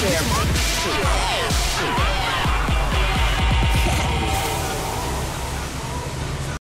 there.